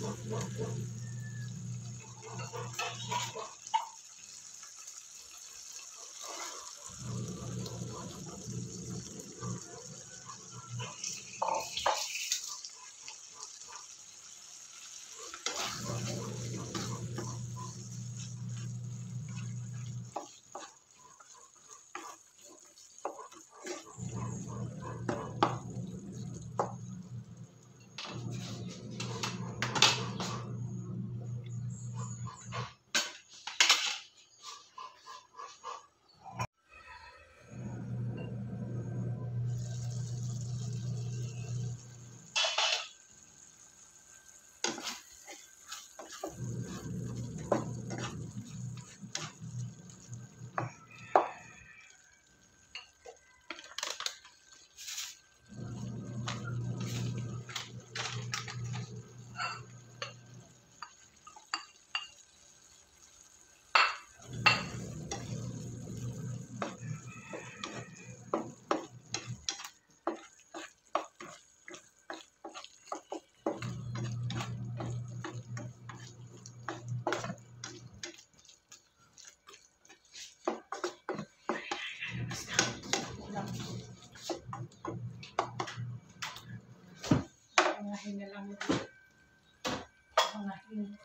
Thank Pangahin na lang. Pangahin.